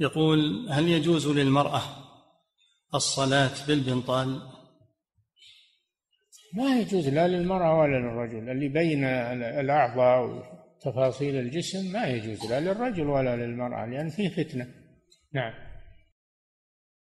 يقول هل يجوز للمرأة الصلاة بالبنطال؟ ما يجوز لا للمرأة ولا للرجل. اللي بين الأعضاء وتفاصيل الجسم ما يجوز لا للرجل ولا للمرأة لأن فيه فتنة. نعم.